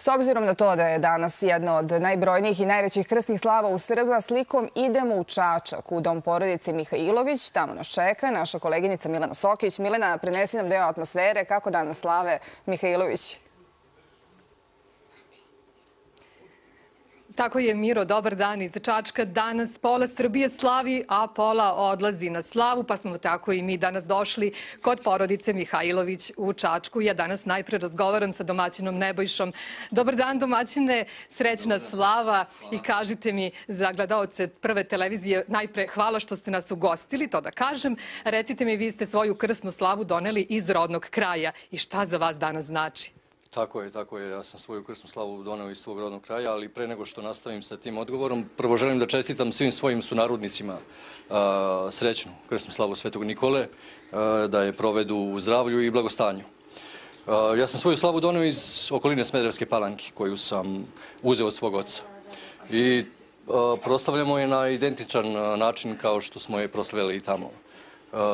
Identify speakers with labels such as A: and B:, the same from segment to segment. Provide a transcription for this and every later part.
A: S obzirom na to da je danas jedna od najbrojnijih i najvećih krstnih slava u Srba, slikom idemo u Čačak, u dom porodice Mihajlović. Tamo nas čeka naša koleginica Milena Sokić. Milena, prenesi nam deo atmosfere. Kako danas slave Mihajlović?
B: Tako je, Miro, dobar dan iz Čačka. Danas pola Srbije slavi, a pola odlazi na slavu, pa smo tako i mi danas došli kod porodice Mihajlović u Čačku. Ja danas najpre razgovaram sa domaćinom Nebojšom. Dobar dan, domaćine, srećna slava i kažite mi za gledalce prve televizije, najpre hvala što ste nas ugostili, to da kažem. Recite mi, vi ste svoju krsnu slavu doneli iz rodnog kraja i šta za vas danas znači?
C: Tako je, tako je. Ja sam svoju krsnu slavu doneo iz svog rodnog kraja, ali pre nego što nastavim sa tim odgovorom, prvo želim da čestitam svim svojim sunarodnicima srećnu krsnu slavu Svetog Nikole, da je provedu u zdravlju i blagostanju. Ja sam svoju slavu doneo iz okoline Smederevske palanke, koju sam uzeo od svog oca. I proslavljamo je na identičan način kao što smo je proslavljali i tamo.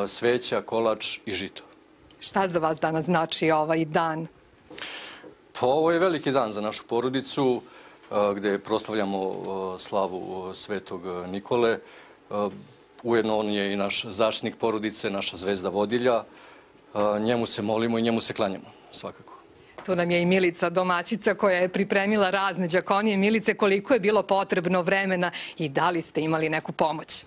C: Sveća, kolač i žito.
B: Šta za vas danas znači ovaj dan?
C: Pa ovo je veliki dan za našu porodicu gde proslavljamo slavu svetog Nikole. Ujedno on je i naš zaštitnik porodice, naša zvezda vodilja. Njemu se molimo i njemu se klanjamo, svakako.
B: Tu nam je i Milica domaćica koja je pripremila razne džakonije. Milice, koliko je bilo potrebno vremena i da li ste imali neku pomoć?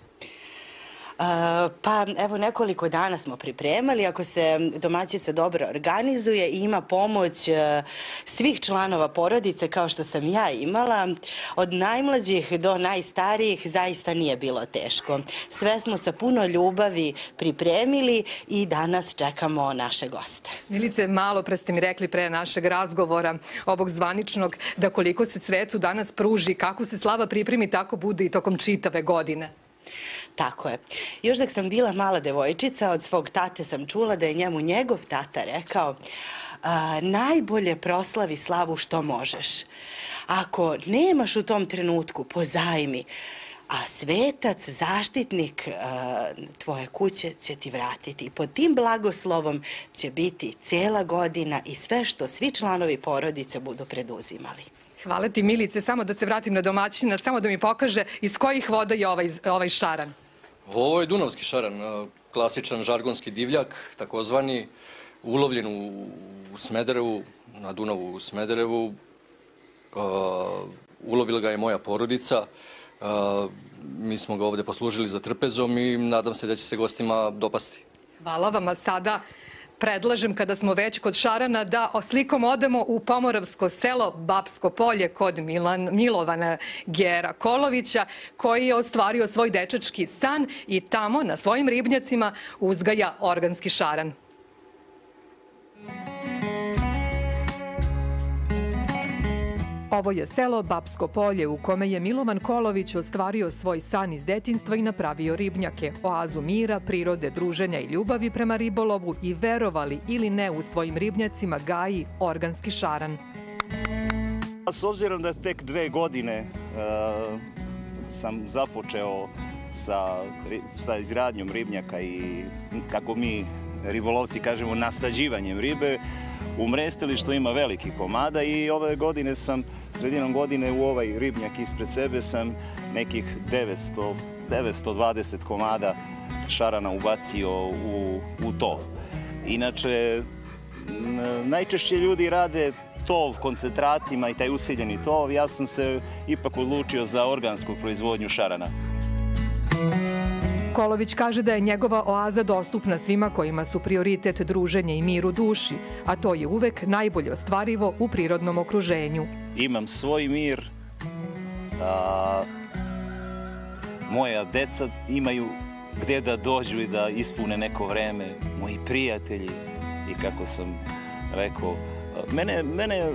D: Pa evo nekoliko dana smo pripremali. Ako se domaćica dobro organizuje i ima pomoć e, svih članova porodice kao što sam ja imala, od najmlađih do najstarijih zaista nije bilo teško. Sve smo sa puno ljubavi pripremili i danas čekamo naše goste.
B: Milice, malo pre ste mi rekli pre našeg razgovora ovog zvaničnog da koliko se svetu danas pruži, kako se slava pripremi, tako bude i tokom čitave godine.
D: Tako je. Još dok sam bila mala devojčica, od svog tate sam čula da je njemu njegov tata rekao najbolje proslavi slavu što možeš. Ako nemaš u tom trenutku, pozajmi, a svetac, zaštitnik a, tvoje kuće će ti vratiti. I pod tim blagoslovom će biti cela godina i sve što svi članovi porodice budu preduzimali.
B: Hvala ti Milice, samo da se vratim na domaćina, samo da mi pokaže iz kojih voda je ovaj, ovaj šaran.
C: Ovo je Dunavski šaran, klasičan žargonski divljak, takozvani, ulovljen u, Smederevu, na Dunavu u Smederevu. Ulovila ga je moja porodica. Mi smo ga ovde poslužili za trpezom i nadam se da će se gostima dopasti.
B: Hvala vam, a sada predlažem kada smo već kod Šarana da oslikom odemo u Pomoravsko selo Babsko polje kod Milan, Milovana Gera Kolovića koji je ostvario svoj dečački san i tamo na svojim ribnjacima uzgaja organski šaran. Ovo je selo Babsko polje u kome je Milovan Kolović ostvario svoj san iz detinstva i napravio ribnjake, oazu mira, prirode, druženja i ljubavi prema ribolovu i verovali ili ne u svojim ribnjacima gaji organski šaran.
E: S obzirom da tek dve godine uh, sam započeo sa, sa izgradnjom ribnjaka i kako mi ribolovci kažemo nasađivanjem ribe, u mrestilištu ima veliki komada i ove godine sam, sredinom godine u ovaj ribnjak ispred sebe sam nekih 900, 920 komada šarana ubacio u, u tov. Inače, najčešće ljudi rade tov koncentratima i taj usiljeni tov, ja sam se ipak odlučio za organsku proizvodnju šarana.
B: Kolović kaže da je njegova oaza dostupna svima kojima su prioritet druženje i mir u duši, a to je uvek najbolje ostvarivo u prirodnom okruženju.
E: Imam svoj mir, a, moja deca imaju gde da dođu i da ispune neko vreme, moji prijatelji i kako sam rekao, mene, mene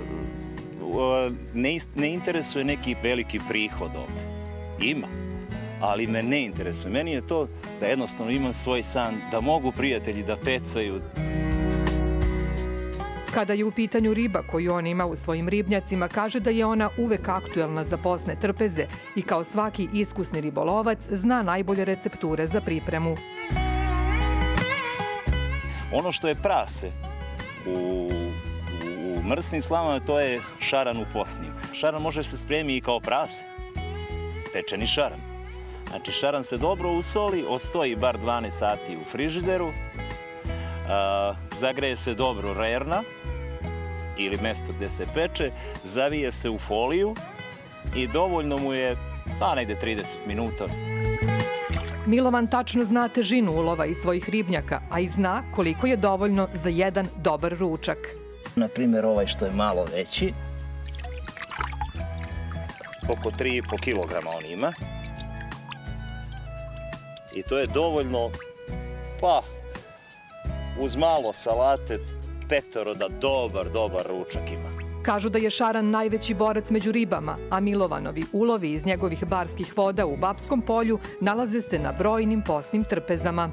E: ne, ne interesuje neki veliki prihod ovde. Ima ali me ne interesuje. Meni je to da jednostavno imam svoj san, da mogu prijatelji da pecaju.
B: Kada je u pitanju riba koju on ima u svojim ribnjacima, kaže da je ona uvek aktuelna za posne trpeze i kao svaki iskusni ribolovac zna najbolje recepture za pripremu.
E: Ono što je prase u, mrsnim slavama to je šaran u posnim. Šaran može se spremi i kao prase. Pečeni šaran. Znači šaran se dobro usoli, ostoji bar 12 sati u frižideru, zagreje se dobro rerna ili mesto gde se peče, zavije se u foliju i dovoljno mu je, pa negde 30 minuta.
B: Milovan tačno zna težinu ulova iz svojih ribnjaka, a i zna koliko je dovoljno za jedan dobar ručak.
E: Na primjer ovaj što je malo veći, oko 3,5 kg on ima. I to je dovoljno, pa, uz malo salate, petoro da dobar, dobar ručak ima.
B: Kažu da je šaran najveći borac među ribama, a Milovanovi ulovi iz njegovih barskih voda u Bapskom polju nalaze se na brojnim posnim trpezama.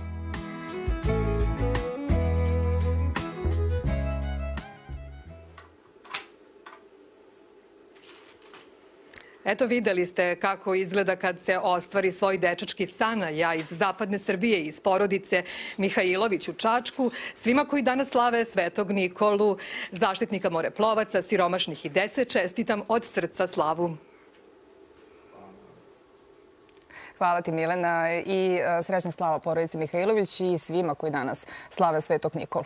B: Eto videli ste kako izgleda kad se ostvari svoj dečački san, a ja iz zapadne Srbije, iz porodice Mihajlović u Čačku. Svima koji danas slave Svetog Nikolu, zaštitnika moreplovaca, siromašnih i dece, čestitam od srca slavu.
A: Hvala ti Milena i e, srećna slava porodici Mihajlović i svima koji danas slave Svetog Nikolu.